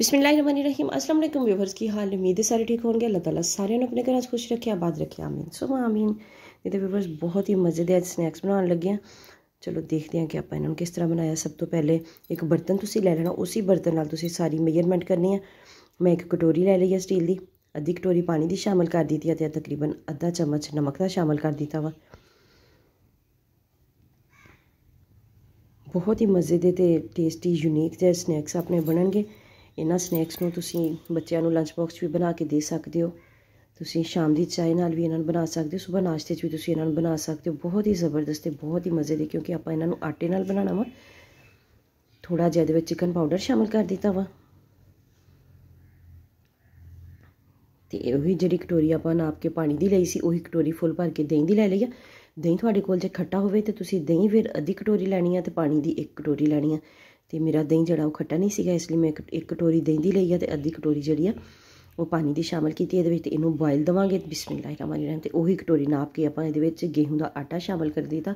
ਬਿਸਮਿਲ੍ਲਾਹਿਰਰਹਿਮਾਨਿਰਰਹੀਮ ਅਸਲਾਮ ਅਲੈਕੁਮ viewers ਕੀ ਹਾਲ ਉਮੀਦ ਹੈ ਸਾਰੇ ਠੀਕ ਹੋਣਗੇ ਅੱਲਾਹ ਤਾਲਾ ਸਾਰਿਆਂ ਨੂੰ ਆਪਣੇ ਘਰਾਂ 'ਚ ਖੁਸ਼ ਰੱਖੇ ਆਬਾਦ ਰੱਖੇ ਆਮੀਨ ਸੋ ਆਮੀਨ ਇਹਦੇ ਵੀਵਰਸ ਬਹੁਤ ਹੀ ਮਜ਼ੇ ਦੇ ਅੱਜ ਸਨੈਕਸ ਬਣਾਉਣ ਲੱਗੇ ਆ ਚਲੋ ਦੇਖਦੇ ਹਾਂ ਕਿ ਆਪਾਂ ਇਹਨਾਂ ਨੂੰ ਕਿਸ ਤਰ੍ਹਾਂ ਬਣਾਇਆ ਸਭ ਤੋਂ ਪਹਿਲੇ ਇੱਕ ਬਰਤਨ ਤੁਸੀਂ ਲੈ ਲੈਣਾ ਉਸੇ ਬਰਤਨ ਨਾਲ ਤੁਸੀਂ ਸਾਰੀ ਮੇਜਰਮੈਂਟ ਕਰਨੀ ਹੈ ਮੈਂ ਇੱਕ ਕਟੋਰੀ ਲੈ ਲਈ ਹੈ ਸਟੀਲ ਦੀ ਅੱਧੀ ਕਟੋਰੀ ਪਾਣੀ ਦੀ ਸ਼ਾਮਲ ਕਰ ਦਿੱਤੀ ਹੈ ਤੇ ਤਕਰੀਬਨ ਅੱਧਾ ਚਮਚ ਨਮਕ ਦਾ ਸ਼ਾਮਲ ਕਰ ਦਿੱਤਾ ਵਾ ਬਹੁਤ ਹੀ ਮਜ਼ੇ ਦੇ ਤੇ ਟੇਸਟੀ ਇਹਨਾਂ ਸਨੈਕਸ ਨੂੰ ਤੁਸੀਂ ਬੱਚਿਆਂ ਨੂੰ ਲੰਚ ਬਾਕਸ ਵੀ ਬਣਾ ਕੇ ਦੇ ਸਕਦੇ ਹੋ। ਤੁਸੀਂ ਸ਼ਾਮ ਦੀ ਚਾਹ ਨਾਲ ਵੀ ਇਹਨਾਂ ਨੂੰ ਬਣਾ ਸਕਦੇ ਹੋ ਸਵੇਰ ਨਾਸ਼ਤੇ 'ਚ ਵੀ ਤੁਸੀਂ ਇਹਨਾਂ ਨੂੰ ਬਣਾ ਸਕਦੇ ਹੋ। ਬਹੁਤ ਹੀ ਜ਼ਬਰਦਸਤ ਤੇ ਬਹੁਤ ਹੀ ਮਜ਼ੇ ਦੇ, ਕਿਉਂਕਿ ਆਪਾਂ ਇਹਨਾਂ ਨੂੰ ਆਟੇ ਨਾਲ ਬਣਾਉਣਾ ਵਾ। ਥੋੜਾ ਜਿਹਾ ਇਹਦੇ ਵਿੱਚ ਚਿਕਨ ਪਾਊਡਰ ਸ਼ਾਮਿਲ ਕਰ ਦਿੱਤਾ ਵਾ। ਤੇ ਉਹੀ ਜਿਹੜੀ ਕਟੋਰੀ ਆਪਾਂ ਨਾਪ ਕੇ ਪਾਣੀ ਦੀ ਲਈ ਸੀ, ਉਹੀ ਕਟੋਰੀ ਫੁੱਲ ਭਰ ਕੇ ਦਹੀਂ ਦੀ ਲੈ ਲਈ ਆ। ਦਹੀਂ ਤੁਹਾਡੇ ਕੋਲ ਜੇ ਖੱਟਾ ਹੋਵੇ ਤੇ ਤੁਸੀਂ ਦਹੀਂ ਫਿਰ ਅੱਧੀ ਕਟੋਰੀ ਲੈਣੀ ਆ ਤੇ ਪਾਣੀ ਦੀ ਇੱਕ ਕਟੋਰੀ ਲੈਣੀ ਆ। ਤੇ ਮੇਰਾ ਦਹੀਂ ਜਿਹੜਾ ਉਹ ਖੱਟਾ ਨਹੀਂ ਸੀਗਾ, ਇਸ ਲਈ ਮੈਂ ਇੱਕ ਕਟੋਰੀ ਦਹੀਂ ਦੀ ਲਈ ਆ ਤੇ ਅੱਧੀ ਕਟੋਰੀ ਜਿਹੜੀ ਆ, ਉਹ ਪਾਣੀ ਦੀ ਸ਼ਾਮਲ ਕੀਤੀ ਇਹਦੇ ਵਿੱਚ ਤੇ ਇਹਨੂੰ ਬੋਇਲ ਦਵਾਂਗੇ ਬਿਸਮਿਲ੍ਲਾਹਿਰਰਹਿਮਾਨਿਰਰਹੀਮ ਤੇ ਉਹੀ ਕਟੋਰੀ ਨਾਪ ਕੇ ਆਪਾਂ ਇਹਦੇ ਵਿੱਚ ਗੇਹੂੰ ਦਾ ਆਟਾ ਸ਼ਾਮਲ ਕਰ ਦਿੱਤਾ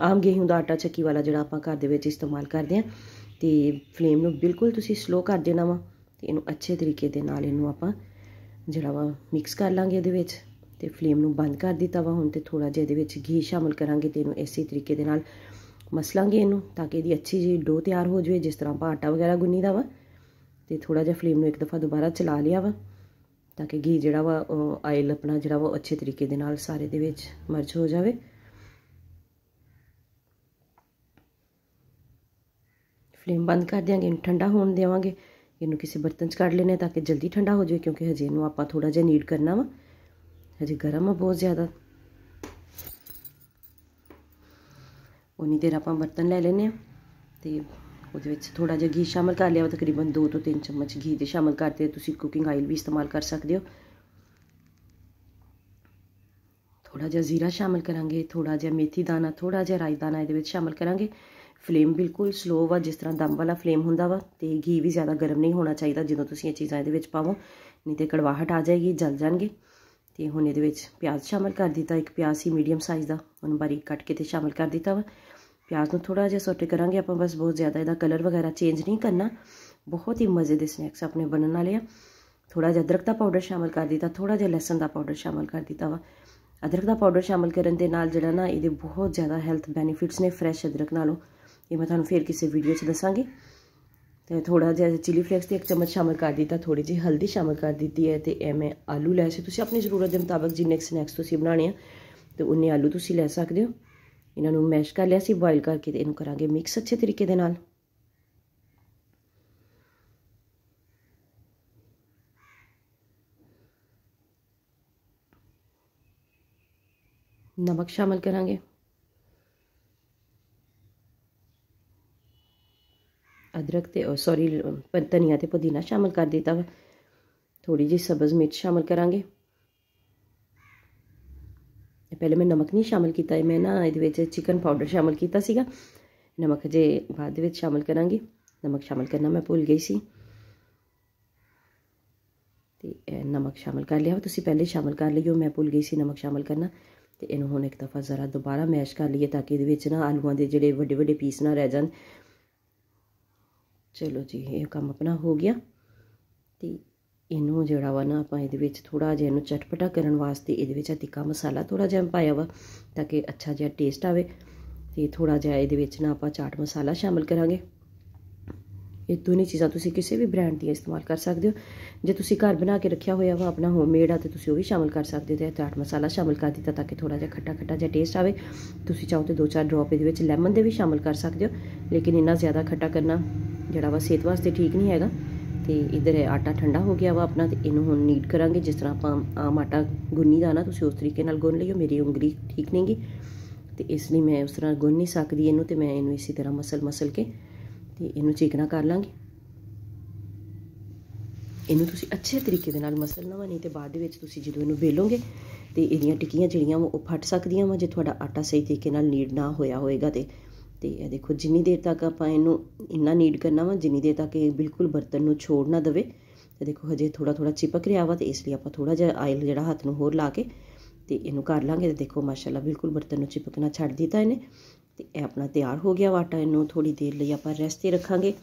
ਆਮ ਗੇਹੂੰ ਦਾ ਆਟਾ ਚੱਕੀ ਵਾਲਾ ਜਿਹੜਾ ਆਪਾਂ ਘਰ ਦੇ ਵਿੱਚ ਇਸਤੇਮਾਲ ਕਰਦੇ ਆ, ਤੇ ਫਲੇਮ ਨੂੰ ਬਿਲਕੁਲ ਤੁਸੀਂ ਸਲੋ ਕਰ ਦੇਣਾ ਵਾ, ਤੇ ਇਹਨੂੰ ਅੱਛੇ ਤਰੀਕੇ ਦੇ ਨਾਲ ਇਹਨੂੰ ਆਪਾਂ ਜਿਹੜਾ ਵਾ ਮਿਕਸ ਕਰ ਲਾਂਗੇ ਇਹਦੇ ਵਿੱਚ, ਤੇ ਫਲੇਮ ਨੂੰ ਬੰਦ ਕਰ ਦਿੱਤਾ ਵਾ ਹੁਣ, ਤੇ ਥੋੜਾ ਜਿਹਾ ਇਹਦੇ ਵਿੱਚ ਘੀ ਸ਼ਾਮਲ ਕਰਾਂਗੇ ਤੇ ਇਹਨੂੰ ਇਸੇ ਤਰੀਕੇ ਦੇ ਨਾਲ ਮਸਲਾਂਗੇ ਇਹਨੂੰ ਤਾਂ ਕਿ ਇਹਦੀ ਅੱਛੀ ਜੀ ਡੋ ਤਿਆਰ ਹੋ ਜਾਵੇ, ਜਿਸ ਤਰ੍ਹਾਂ ਆਪਾਂ ਆਟਾ ਵਗੈਰਾ ਗੁੰਨੀ ਦਾ ਵਾ। ਤੇ ਥੋੜਾ ਜਿਹਾ ਫਲੇਮ ਨੂੰ ਇੱਕ ਦਫਾ ਦੁਬਾਰਾ ਚਲਾ ਲਿਆ ਵਾ, ਤਾਂ ਕਿ ਘੀ ਜਿਹੜਾ ਵਾ ਆਇਲ ਆਪਣਾ ਜਿਹੜਾ ਵਾ ਅੱਛੇ ਤਰੀਕੇ ਦੇ ਨਾਲ ਸਾਰੇ ਦੇ ਵਿੱਚ ਮਰਜ ਹੋ ਜਾਵੇ। ਫਲੇਮ ਬੰਦ ਕਰ ਦਿਆਂਗੇ, ਇਹਨੂੰ ਠੰਡਾ ਹੋਣ ਦੇਵਾਂਗੇ। ਇਹਨੂੰ ਕਿਸੇ ਬਰਤਨ 'ਚ ਕੱਢ ਲੈਣੇ ਤਾਂ ਕਿ ਜਲਦੀ ਠੰਡਾ ਹੋ ਜਾਵੇ, ਕਿਉਂਕਿ ਹਜੇ ਇਹਨੂੰ ਆਪਾਂ ਥੋੜਾ ਜਿਹਾ ਨੀਡ ਕਰਨਾ ਵਾ। ਹਜੇ ਗਰਮ ਆ ਬਹੁਤ ਜ਼ਿਆਦਾ। ਉਨੀ ਦੇਰ ਆਪਾਂ ਬਰਤਨ ਲੈ ਲੈਨੇ ਆ ਤੇ ਉਹਦੇ ਵਿੱਚ ਥੋੜਾ ਜਿਹਾ ਘੀ ਸ਼ਾਮਲ ਕਰ ਲਿਆ ਤਕਰੀਬਨ 2 ਤੋਂ 3 ਚਮਚ ਘੀ ਦੇ ਸ਼ਾਮਲ ਕਰਤੇ ਤੁਸੀਂ ਕੁਕਿੰਗ ਆਇਲ ਵੀ ਇਸਤੇਮਾਲ ਕਰ ਸਕਦੇ ਹੋ। ਥੋੜਾ ਜਿਹਾ ਜ਼ੀਰਾ ਸ਼ਾਮਲ ਕਰਾਂਗੇ ਥੋੜਾ ਜਿਹਾ ਮੇਥੀ ਦਾਣਾ ਥੋੜਾ ਜਿਹਾ ਰਾਈ ਦਾਣਾ ਇਹਦੇ ਵਿੱਚ ਸ਼ਾਮਲ ਕਰਾਂਗੇ। ਫਲੇਮ ਬਿਲਕੁਲ ਸਲੋ ਵਾ, ਜਿਸ ਤਰ੍ਹਾਂ ਦਮ ਵਾਲਾ ਫਲੇਮ ਹੁੰਦਾ ਵਾ ਤੇ ਘੀ ਵੀ ਜ਼ਿਆਦਾ ਗਰਮ ਨਹੀਂ ਹੋਣਾ ਚਾਹੀਦਾ ਜਦੋਂ ਤੁਸੀਂ ਇਹ ਚੀਜ਼ਾਂ ਇਹਦੇ ਵਿੱਚ ਪਾਵੋ, ਨਹੀਂ ਤੇ ਕੜਵਾਹਟ ਆ ਜਾਏਗੀ, ਜਲ ਜਾਣਗੇ। ਤੇ ਹੁਣ ਇਹਦੇ ਵਿੱਚ ਪਿਆਜ਼ ਸ਼ਾਮਲ ਕਰ ਦਿੱਤਾ, ਇੱਕ ਪਿਆਜ਼ ਸੀ ਮੀਡੀਅਮ ਸਾਈਜ਼ ਦਾ, ਉਹਨੂੰ ਬਾਰੀਕ ਕੱਟ ਕੇ ਤੇ ਸ਼ਾਮਲ ਕਰ ਦਿੱਤਾ ਵਾ। ਪਿਆਜ਼ ਨੂੰ ਥੋੜਾ ਜਿਹਾ ਸੋਟੇ ਕਰਾਂਗੇ ਆਪਾਂ, ਬਸ ਬਹੁਤ ਜ਼ਿਆਦਾ ਇਹਦਾ ਕਲਰ ਵਗੈਰਾ ਚੇਂਜ ਨਹੀਂ ਕਰਨਾ। ਬਹੁਤ ਹੀ ਮਜ਼ੇ ਦੇ ਸਨੈਕਸ ਆਪਣੇ ਬਣਨ ਵਾਲੇ ਆ। ਥੋੜਾ ਜਿਹਾ ਅਦਰਕ ਦਾ ਪਾਊਡਰ ਸ਼ਾਮਲ ਕਰ ਦਿੱਤਾ ਥੋੜਾ ਜਿਹਾ ਲਸਣ ਦਾ ਪਾਊਡਰ ਸ਼ਾਮਲ ਕਰ ਦਿੱਤਾ ਵਾ। ਅਦਰਕ ਦਾ ਪਾਊਡਰ ਸ਼ਾਮਲ ਕਰਨ ਦੇ ਨਾਲ ਜਿਹੜਾ ਨਾ ਇਹਦੇ ਬਹੁਤ ਜ਼ਿਆਦਾ ਹੈਲਥ ਬੈਨੀਫਿਟਸ ਨੇ ਫਰੈਸ਼ ਅਦਰਕ ਨਾਲੋਂ। ਇਹ ਮੈਂ ਤੁਹਾਨੂੰ ਫੇਰ ਕਿਸੇ ਵੀਡੀਓ 'ਚ ਦੱਸਾਂਗੀ। ਤੇ ਥੋੜਾ ਜਿਹਾ ਚਿਲੀ ਫਲੇਕਸ ਤੇ ਇੱਕ ਚਮਚ ਸ਼ਾਮਿਲ ਕਰ ਦਿੱਤਾ ਥੋੜੀ ਜਿਹੀ ਹਲਦੀ ਸ਼ਾਮਿਲ ਕਰ ਦਿੱਤੀ ਹੈ ਤੇ ਐਵੇਂ ਆਲੂ ਲੈ ਸੀ। ਤੁਸੀਂ ਆਪਣੀ ਜ਼ਰੂਰਤ ਦੇ ਮੁਤਾਬਕ ਜਿੰਨੇ ਸਨੈਕਸ ਤੁਸੀਂ ਬਣਾਉਣੇ ਆ, ਤੇ ਉਨੇ ਆਲੂ ਤੁਸੀਂ ਲੈ ਸਕਦੇ ਹੋ। ਇਹਨਾਂ ਨੂੰ ਮੈਸ਼ ਕਰ ਲਿਆ ਸੀ ਬੋਇਲ ਕਰਕੇ ਤੇ ਇਹਨੂੰ ਕਰਾਂਗੇ ਮਿਕਸ ਅੱਛੇ ਤਰੀਕੇ ਦੇ ਨਾਲ। ਨਮਕ ਸ਼ਾਮਿਲ ਕਰਾਂਗੇ। ਅਦਰਕ ਤੇ ਸੌਰੀ ਧਨੀਆ ਤੇ ਪੁਦੀਨਾ ਸ਼ਾਮਲ ਕਰ ਦਿੱਤਾ ਵਾ। ਥੋੜੀ ਜਿਹੀ ਸਬਜ਼ ਮਿਰਚ ਸ਼ਾਮਲ ਕਰਾਂਗੇ। ਪਹਿਲੇ ਮੈਂ ਨਮਕ ਨਹੀਂ ਸ਼ਾਮਲ ਕੀਤਾ ਮੈਂ ਨਾ ਇਹਦੇ ਵਿੱਚ ਚਿਕਨ ਪਾਊਡਰ ਸ਼ਾਮਲ ਕੀਤਾ ਸੀਗਾ। ਨਮਕ ਜੇ ਬਾਅਦ ਦੇ ਵਿੱਚ ਸ਼ਾਮਲ ਕਰਾਂਗੇ। ਨਮਕ ਸ਼ਾਮਲ ਕਰਨਾ ਮੈਂ ਭੁੱਲ ਗਈ ਸੀ। ਤੇ ਨਮਕ ਸ਼ਾਮਲ ਕਰ ਲਿਆ ਤੁਸੀਂ ਪਹਿਲੇ ਸ਼ਾਮਲ ਕਰ ਲਿਓ ਮੈਂ ਭੁੱਲ ਗਈ ਸੀ ਨਮਕ ਸ਼ਾਮਲ ਕਰਨਾ। ਤੇ ਇਹਨੂੰ ਹੁਣ ਇੱਕ ਦਫਾ ਜ਼ਰਾ ਦੁਬਾਰਾ ਮੈਸ਼ ਕਰ ਲਈਏ ਤਾਂ ਕਿ ਇਹਦੇ ਵਿੱਚ ਨਾ ਆਲੂਆਂ ਦੇ ਜਿਹੜੇ ਵੱਡੇ ਵੱਡੇ ਪੀਸ ਨਾ ਰਹਿ ਜਾਣ। ਚਲੋ ਜੀ, ਇਹ ਕੰਮ ਆਪਣਾ ਹੋ ਗਿਆ। ਤੇ ਇਹਨੂੰ ਜਿਹੜਾ ਵਾ ਨਾ ਆਪਾਂ ਇਹਦੇ ਵਿੱਚ ਥੋੜਾ ਜਿਹਾ ਇਹਨੂੰ ਚਟਪਟਾ ਕਰਨ ਵਾਸਤੇ ਇਹਦੇ ਵਿੱਚ ਤਿੱਕਾ ਮਸਾਲਾ ਥੋੜਾ ਜਿਹਾ ਪਾਇਆ ਵਾ, ਤਾਂ ਕਿ ਅੱਛਾ ਜਿਹਾ ਟੇਸਟ ਆਵੇ। ਤੇ ਥੋੜਾ ਜਿਹਾ ਇਹਦੇ ਵਿੱਚ ਨਾ ਆਪਾਂ ਚਾਟ ਮਸਾਲਾ ਸ਼ਾਮਿਲ ਕਰਾਂਗੇ। ਇਹ ਦੋਨੇ ਚੀਜ਼ਾਂ ਤੁਸੀਂ ਕਿਸੇ ਵੀ ਬ੍ਰਾਂਡ ਦੀਆਂ ਇਸਤੇਮਾਲ ਕਰ ਸਕਦੇ ਹੋ। ਜੇ ਤੁਸੀਂ ਘਰ ਬਣਾ ਕੇ ਰੱਖਿਆ ਹੋਇਆ ਵਾ ਆਪਣਾ ਹੋਮਮੇਡ ਆ, ਤੇ ਤੁਸੀਂ ਉਹ ਵੀ ਸ਼ਾਮਿਲ ਕਰ ਸਕਦੇ ਹੋ ਤੇ ਚਾਟ ਮਸਾਲਾ ਸ਼ਾਮਿਲ ਕਰ ਦਿੱਤਾ ਤਾਂ ਕਿ ਥੋੜਾ ਜਿਹਾ ਖੱਟਾ ਖੱਟਾ ਜਿਹਾ ਟੇਸਟ ਆਵੇ। ਤੁਸੀਂ ਚਾਹੋ ਤੇ ਦੋ ਚਾਰ ਡ੍ਰੌਪ ਇਹਦੇ ਵਿੱਚ ਲੈਮਨ ਦੇ ਵੀ ਸ਼ਾਮਿਲ ਕਰ ਸਕਦੇ ਹੋ, ਲੇਕਿਨ ਇੰਨਾ ਜ਼ਿਆਦਾ ਖੱਟਾ ਕਰਨਾ ਜਿਹੜਾ ਵਾ ਸਿਹਤ ਵਾਸਤੇ ਠੀਕ ਨਹੀਂ ਹੈਗਾ, ਤੇ ਇਧਰ ਆਟਾ ਠੰਡਾ ਹੋ ਗਿਆ ਵਾ ਆਪਣਾ, ਤੇ ਇਹਨੂੰ ਹੁਣ ਨੀਡ ਕਰਾਂਗੇ। ਜਿਸ ਤਰ੍ਹਾਂ ਆਪਾਂ ਆਮ ਆਟਾ ਗੁੰਨੀ ਦਾ ਨਾ, ਤੁਸੀਂ ਉਸ ਤਰੀਕੇ ਨਾਲ ਗੁੰਨ ਲਈਓ ਮੇਰੀ ਉਂਗਲੀ ਠੀਕ ਨਹੀਂਗੀ। ਤੇ ਇਸ ਲਈ ਮੈਂ ਉਸ ਤਰ੍ਹਾਂ ਗੁੰਨ ਨਹੀਂ ਸਕਦੀ ਇਹਨੂੰ, ਤੇ ਮੈਂ ਇਹਨੂੰ ਇਸੇ ਤਰ੍ਹਾਂ ਮਸਲ ਮਸਲ ਕੇ, ਤੇ ਇਹਨੂੰ ਚਿਕਨਾ ਕਰ ਲਾਂਗੇ। ਇਹਨੂੰ ਤੁਸੀਂ ਅੱਛੇ ਤਰੀਕੇ ਦੇ ਨਾਲ ਮਸਲਣਾ ਵਾ ਨਹੀਂ ਤੇ ਬਾਅਦ ਦੇ ਵਿੱਚ ਤੁਸੀਂ ਜਦੋਂ ਇਹਨੂੰ ਵੇਲੋਗੇ, ਤੇ ਇਹਦੀਆਂ ਟਿੱਕੀਆਂ ਜਿਹੜੀਆਂ ਉਹ ਫਟ ਸਕਦੀਆਂ ਵਾ, ਜੇ ਤੁਹਾਡਾ ਆਟਾ ਸਹੀ ਤਰੀਕੇ ਨਾਲ ਨੀਡ ਨਾ ਹੋਇਆ ਹੋਏਗਾ ਤੇ। ਅਤੇ ਇਹ ਦੇਖੋ, ਜਿੰਨੀ ਦੇਰ ਤੱਕ ਆਪਾਂ ਇਹਨੂੰ ਇੰਨਾ ਨੀਡ ਕਰਨਾ ਵਾ, ਜਿੰਨੀ ਦੇਰ ਤੱਕ ਇਹ ਬਿਲਕੁਲ ਬਰਤਨ ਨੂੰ ਛੋੜ ਨਾ ਦਵੇ, ਤੇ ਦੇਖੋ ਹਜੇ ਥੋੜਾ ਥੋੜਾ ਚਿਪਕ ਰਿਹਾ ਵਾ, ਤੇ ਇਸ ਲਈ ਆਪਾਂ ਥੋੜਾ ਜਿਹਾ ਆਇਲ ਜਿਹੜਾ ਹੱਥ ਨੂੰ ਹੋਰ ਲਾ ਕੇ ਤੇ ਇਹਨੂੰ ਕਰ ਲਾਂਗੇ। ਤੇ ਦੇਖੋ, ਮਾਸ਼ਾਅੱਲਾ ਬਿਲਕੁਲ ਬਰਤਨ ਨੂੰ ਚਿਪਕਣਾ ਛੱਡ ਦਿੱਤਾ ਇਹਨੇ। ਤੇ ਇਹ ਆਪਣਾ ਤਿਆਰ ਹੋ ਗਿਆ ਆਟਾ, ਇਹਨੂੰ ਥੋੜੀ ਦੇਰ ਲਈ ਆਪਾਂ ਰੈਸਟ ਤੇ ਰੱਖਾਂਗੇ।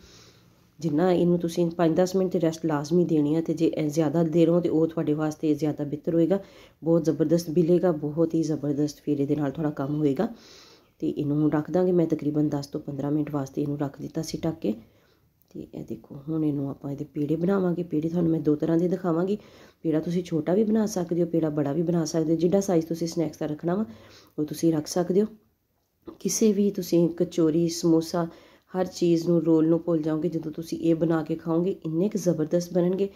ਜਿੰਨਾ ਇਹਨੂੰ ਤੁਸੀਂ 5-10 ਮਿੰਟ ਰੈਸਟ ਲਾਜ਼ਮੀ ਦੇਣੀ ਹੈ ਤੇ ਜੇ ਜ਼ਿਆਦਾ ਦੇਰ ਹੋ ਤੇ ਉਹ ਤੁਹਾਡੇ ਵਾਸਤੇ ਜ਼ਿਆਦਾ ਬਿਹਤਰ ਹੋਏਗਾ। ਬਹੁਤ ਜ਼ਬਰਦਸਤ ਬਿਲੇਗਾ, ਬਹੁਤ ਹੀ ਜ਼ਬਰਦਸਤ ਫਿਰ ਇਹਦੇ ਨਾਲ ਥੋੜਾ ਕੰਮ ਹੋਏਗਾ। ਅਤੇ ਇਹਨੂੰ ਹੁਣ ਰੱਖ ਦਾਂਗੇ। ਮੈਂ ਤਕਰੀਬਨ 10 ਤੋਂ 15 ਮਿੰਟ ਵਾਸਤੇ ਇਹਨੂੰ ਰੱਖ ਦਿੱਤਾ ਸੀ ਢੱਕ ਕੇ। ਤੇ ਇਹ ਦੇਖੋ, ਹੁਣ ਇਹਨੂੰ ਆਪਾਂ ਇਹਦੇ ਪੇੜੇ ਬਣਾਵਾਂਗੇ। ਪੇੜੇ ਤੁਹਾਨੂੰ ਮੈਂ ਦੋ ਤਰ੍ਹਾਂ ਦੇ ਦਿਖਾਵਾਂਗੀ। ਪੇੜਾ ਤੁਸੀਂ ਛੋਟਾ ਵੀ ਬਣਾ ਸਕਦੇ ਹੋ, ਪੇੜਾ ਬੜਾ ਵੀ ਬਣਾ ਸਕਦੇ ਹੋ। ਜਿੱਡਾ ਸਾਈਜ਼ ਤੁਸੀਂ ਸਨੈਕਸ ਦਾ ਰੱਖਣਾ ਵਾ, ਉਹ ਤੁਸੀਂ ਰੱਖ ਸਕਦੇ ਹੋ। ਕਿਸੇ ਵੀ ਤੁਸੀਂ ਕਚੋਰੀ, ਸਮੋਸਾ, ਹਰ ਚੀਜ਼ ਨੂੰ ਰੋਲ ਨੂੰ ਭੁੱਲ ਜਾਓਗੇ। ਜਦੋਂ ਤੁਸੀਂ ਇਹ ਬਣਾ ਕੇ ਖਾਓਗੇ, ਇੰਨੇ ਕੁ ਜ਼ਬਰਦਸਤ ਬਣਨਗੇ।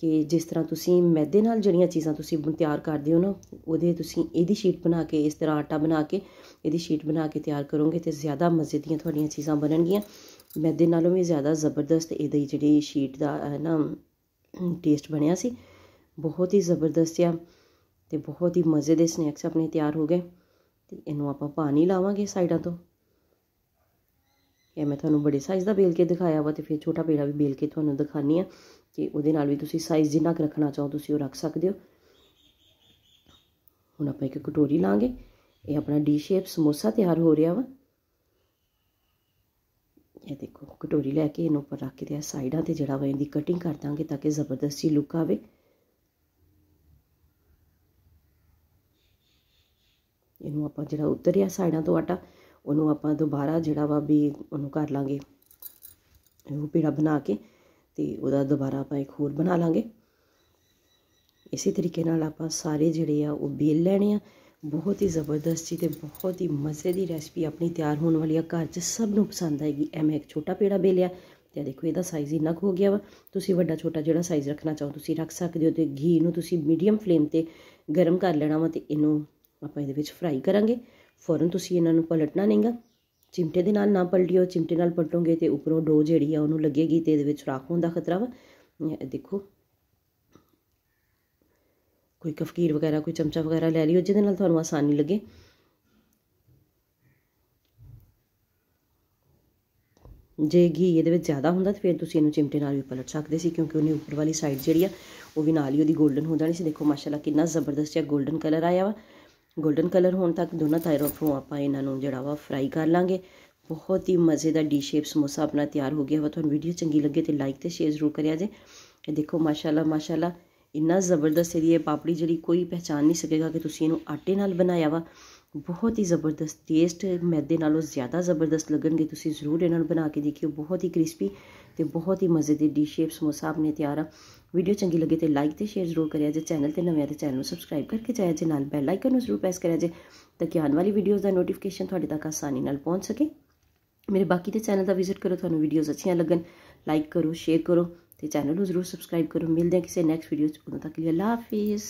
ਕਿ ਜਿਸ ਤਰ੍ਹਾਂ ਤੁਸੀਂ ਮੈਦੇ ਨਾਲ ਜਿਹੜੀਆਂ ਚੀਜ਼ਾਂ ਤੁਸੀਂ ਤਿਆਰ ਕਰਦੇ ਹੋ ਨਾ, ਉਹਦੇ ਤੁਸੀਂ ਇਹਦੀ ਸ਼ੀਟ ਬਣਾ ਕੇ, ਇਸ ਤਰ੍ਹਾਂ ਆਟਾ ਬਣਾ ਕੇ, ਇਹਦੀ ਸ਼ੀਟ ਬਣਾ ਕੇ ਤਿਆਰ ਕਰੋਗੇ ਤੇ ਜ਼ਿਆਦਾ ਮਜ਼ੇ ਦੀਆਂ ਤੁਹਾਡੀਆਂ ਚੀਜ਼ਾਂ ਬਣਨਗੀਆਂ। ਮੈਦੇ ਨਾਲੋਂ ਵੀ ਜ਼ਿਆਦਾ ਜ਼ਬਰਦਸਤ ਇਹਦੀ ਜਿਹੜੀ ਸ਼ੀਟ ਦਾ ਨਾ ਟੇਸਟ ਬਣਿਆ ਸੀ। ਬਹੁਤ ਹੀ ਜ਼ਬਰਦਸਤ ਆ ਤੇ ਬਹੁਤ ਹੀ ਮਜ਼ੇ ਦੇ ਸਨੈਕਸ ਆਪਣੇ ਤਿਆਰ ਹੋ ਗਏ। ਤੇ ਇਹਨੂੰ ਆਪਾਂ ਪਾਣੀ ਲਾਵਾਂਗੇ ਸਾਈਡਾਂ ਤੋਂ। ਇਹ ਮੈਂ ਤੁਹਾਨੂੰ ਬੜੇ ਸਾਈਜ਼ ਦਾ ਬੇਲ ਕੇ ਦਿਖਾਇਆ ਵਾ ਤੇ ਫਿਰ ਛੋਟਾ ਪੇੜਾ ਵੀ ਬੇਲ ਕੇ ਤੁਹਾਨੂੰ ਦਿਖਾਨੀ ਆ। ਕਿ ਉਹਦੇ ਨਾਲ ਵੀ ਤੁਸੀਂ ਸਾਈਜ਼ ਜਿੰਨਾ ਕੁ ਰੱਖਣਾ ਚਾਹੋ ਤੁਸੀਂ ਉਹ ਰੱਖ ਸਕਦੇ ਹੋ। ਹੁਣ ਆਪਾਂ ਇੱਕ ਕਟੋਰੀ ਲਾਂਗੇ। ਇਹ ਆਪਣਾ ਡੀ ਸ਼ੇਪ ਸਮੋਸਾ ਤਿਆਰ ਹੋ ਰਿਹਾ ਵਾ। ਇਹ ਦੇਖੋ, ਕਟੋਰੀ ਲੈ ਕੇ ਇਹਨੂੰ ਉੱਪਰ ਰੱਖ ਕੇ ਤੇ ਸਾਈਡਾਂ ਤੇ ਜਿਹੜਾ ਵਾ ਇਹਦੀ ਕਟਿੰਗ ਕਰ ਦਾਂਗੇ ਤਾਂ ਕਿ ਜ਼ਬਰਦਸਤ ਜੀ ਲੁੱਕ ਆਵੇ। ਇਹਨੂੰ ਆਪਾਂ ਜਿਹੜਾ ਉਤਰਿਆ ਸਾਈਡਾਂ ਤੋਂ ਆਟਾ, ਉਹਨੂੰ ਆਪਾਂ ਦੁਬਾਰਾ ਜਿਹੜਾ ਵਾ ਵੀ ਉਹਨੂੰ ਕਰ ਲਾਂਗੇ। ਉਹ ਪੇੜਾ ਬਣਾ ਕੇ ਤੇ ਉਹਦਾ ਦੁਬਾਰਾ ਆਪਾਂ ਇੱਕ ਹੋਰ ਬਣਾ ਲਾਂਗੇ। ਇਸੇ ਤਰੀਕੇ ਨਾਲ ਆਪਾਂ ਸਾਰੇ ਜਿਹੜੇ ਆ ਉਹ ਬੇਲ ਲੈਣੇ ਆ। ਬਹੁਤ ਹੀ ਜ਼ਬਰਦਸਤ ਜੀ ਤੇ ਬਹੁਤ ਹੀ ਮਜ਼ੇ ਦੀ ਰੈਸਪੀ ਆਪਣੀ ਤਿਆਰ ਹੋਣ ਵਾਲੀ ਆ। ਘਰ 'ਚ ਸਭ ਨੂੰ ਪਸੰਦ ਆਏਗੀ। ਐ ਮੈਂ ਇੱਕ ਛੋਟਾ ਪੇੜਾ ਬੇਲਿਆ ਤੇ ਦੇਖੋ ਇਹਦਾ ਸਾਈਜ਼ ਇੰਨਾ ਕੁ ਹੋ ਗਿਆ ਵਾ। ਤੁਸੀਂ ਵੱਡਾ ਛੋਟਾ ਜਿਹੜਾ ਸਾਈਜ਼ ਰੱਖਣਾ ਚਾਹੋ ਤੁਸੀਂ ਰੱਖ ਸਕਦੇ ਹੋ ਤੇ ਘੀ ਨੂੰ ਤੁਸੀਂ ਮੀਡੀਅਮ ਫਲੇਮ ਤੇ ਗਰਮ ਕਰ ਲੈਣਾ ਵਾ ਤੇ ਇਹਨੂੰ ਆਪਾਂ ਇਹਦੇ ਵਿੱਚ ਫਰਾਈ ਕਰਾਂਗੇ। ਫੌਰਨ ਤੁਸੀਂ ਇਹਨਾਂ ਨੂੰ ਪਲਟਣਾ ਨਹੀਂਗਾ। ਚਿਮਟੇ ਦੇ ਨਾਲ ਨਾ ਪਲਟਿਓ ਚਿਮਟੇ ਨਾਲ ਪਲਟੋਗੇ ਤੇ ਉੱਪਰੋਂ ਡੋ ਜਿਹੜੀ ਆ ਉਹਨੂੰ ਲੱਗੇਗੀ ਤੇ ਇਹਦੇ ਵਿੱਚ ਰਾਖ ਹੋਣ ਦਾ ਖਤਰਾ ਵਾ। ਦੇਖੋ। ਕੋਈ ਕਫਕੀਰ ਵਗੈਰਾ, ਕੋਈ ਚਮਚਾ ਵਗੈਰਾ ਲੈ ਲਿਓ, ਜਿਹਦੇ ਨਾਲ ਤੁਹਾਨੂੰ ਆਸਾਨੀ ਲੱਗੇ। ਜੇ ਘੀ ਇਹਦੇ ਵਿੱਚ ਜ਼ਿਆਦਾ ਹੁੰਦਾ ਤਾਂ ਫਿਰ ਤੁਸੀਂ ਇਹਨੂੰ ਚਿਮਟੇ ਨਾਲ ਵੀ ਪਲਟ ਸਕਦੇ ਸੀ, ਕਿਉਂਕਿ ਉਹਨੇ ਉੱਪਰ ਵਾਲੀ ਸਾਈਡ ਜਿਹੜੀ ਆ, ਉਹ ਵੀ ਨਾਲ ਹੀ ਉਹਦੀ 골ਡਨ ਹੋ ਜਾਣੀ ਸੀ। ਦੇਖੋ, ਮਾਸ਼ਾਅੱਲਾ ਕਿੰਨਾ ਜ਼ਬਰਦਸਤ ਜਿਹਾ 골ਡਨ ਕਲਰ ਆਇਆ ਵਾ। 골ਡਨ ਕਲਰ ਹੋਣ ਤੱਕ ਦੋਨਾਂ ਤਰਫੋਂ ਆਪਾਂ ਇਹਨਾਂ ਨੂੰ ਜਿਹੜਾ ਵਾ ਫਰਾਈ ਕਰ ਲਾਂਗੇ। ਬਹੁਤ ਹੀ ਮਜ਼ੇ ਦਾ ਡੀ ਸ਼ੇਪ ਸਮੋਸਾ ਆਪਣਾ ਤਿਆਰ ਹੋ ਗਿਆ ਵਾ। ਤੁਹਾਨੂੰ ਵੀਡੀਓ ਚੰਗੀ ਲੱਗੇ ਤੇ ਲਾਈਕ ਤੇ ਸ਼ੇਅਰ ਜ਼ਰੂਰ ਕਰਿਆ ਜੇ। ਇਹ ਦੇਖੋ, ਮਾਸ਼ਾਅੱਲਾ ਮਾਸ਼ਾਅੱਲਾ, ਇੰਨਾ ਜ਼ਬਰਦਸਤ ਇਹਦੀ ਇਹ ਪਾਪੜੀ ਜਿਹੜੀ ਕੋਈ ਪਹਿਚਾਨ ਨਹੀਂ ਸਕੇਗਾ ਕਿ ਤੁਸੀਂ ਇਹਨੂੰ ਆਟੇ ਨਾਲ ਬਣਾਇਆ ਵਾ। ਬਹੁਤ ਹੀ ਜ਼ਬਰਦਸਤ ਟੇਸਟ ਮੈਦੇ ਨਾਲੋਂ ਜ਼ਿਆਦਾ ਜ਼ਬਰਦਸਤ ਲੱਗਣਗੇ। ਤੁਸੀਂ ਜ਼ਰੂਰ ਇਹਨਾਂ ਨੂੰ ਬਣਾ ਕੇ ਦੇਖਿਓ। ਬਹੁਤ ਹੀ ਕ੍ਰਿਸਪੀ ਤੇ ਬਹੁਤ ਹੀ ਮਜ਼ੇ ਦੀ ਡੀ ਸ਼ੇਪ ਸਮੋਸਾ ਆਪਣੇ ਤਿਆਰ ਆ। ਵੀਡੀਓ ਚੰਗੀ ਲੱਗੇ ਤੇ ਲਾਈਕ ਤੇ ਸ਼ੇਅਰ ਜ਼ਰੂਰ ਕਰਿਆ ਜੇ। ਚੈਨਲ ਤੇ ਨਵੇਂ ਆ ਤੇ ਚੈਨਲ ਨੂੰ ਸਬਸਕ੍ਰਾਈਬ ਕਰਕੇ ਜਾਇਆ ਜੇ। ਨਾਲ ਬੈਲ ਆਈਕਨ ਨੂੰ ਜ਼ਰੂਰ ਪ੍ਰੈਸ ਕਰਿਆ ਜੇ, ਤਾਂ ਕਿ ਆਉਣ ਵਾਲੀ ਵੀਡੀਓਜ਼ ਦਾ ਨੋਟੀਫਿਕੇਸ਼ਨ ਤੁਹਾਡੇ ਤੱਕ ਆਸਾਨੀ ਨਾਲ ਪਹੁੰਚ ਸਕੇ। ਮੇਰੇ ਬਾਕੀ ਦੇ ਚੈਨਲ ਦਾ ਵਿਜ਼ਿਟ ਕਰੋ, ਤੁਹਾਨੂੰ ਵੀਡੀਓਜ਼ ਅੱਛੀਆਂ ਲੱਗਣ। ਲਾਈਕ ਕਰੋ ਸ਼ੇਅਰ ਕਰੋ ਤੇ ਚੈਨਲ ਨੂੰ ਜ਼ਰੂਰ ਸਬਸਕ੍ਰਾਈਬ ਕਰੋ। ਮਿਲਦੇ ਹਾਂ ਕਿਸੇ ਨੈਕਸਟ ਵੀਡੀਓ 'ਚ। ਉਦੋਂ ਤੱਕ ਲਈ ਅੱਲਾ ਹਾਫਿਜ਼।